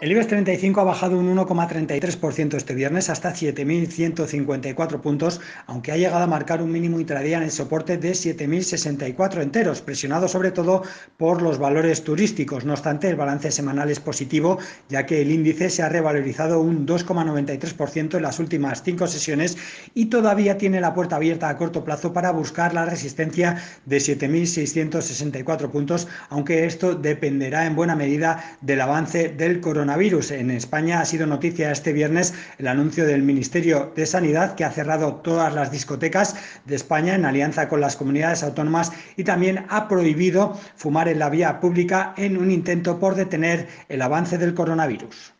El IBEX 35 ha bajado un 1,33% este viernes hasta 7.154 puntos, aunque ha llegado a marcar un mínimo intradía en el soporte de 7.064 enteros, presionado sobre todo por los valores turísticos. No obstante, el balance semanal es positivo, ya que el índice se ha revalorizado un 2,93% en las últimas cinco sesiones y todavía tiene la puerta abierta a corto plazo para buscar la resistencia de 7.664 puntos, aunque esto dependerá en buena medida del avance del coronavirus en España ha sido noticia este viernes el anuncio del Ministerio de Sanidad que ha cerrado todas las discotecas de España en alianza con las comunidades autónomas y también ha prohibido fumar en la vía pública en un intento por detener el avance del coronavirus.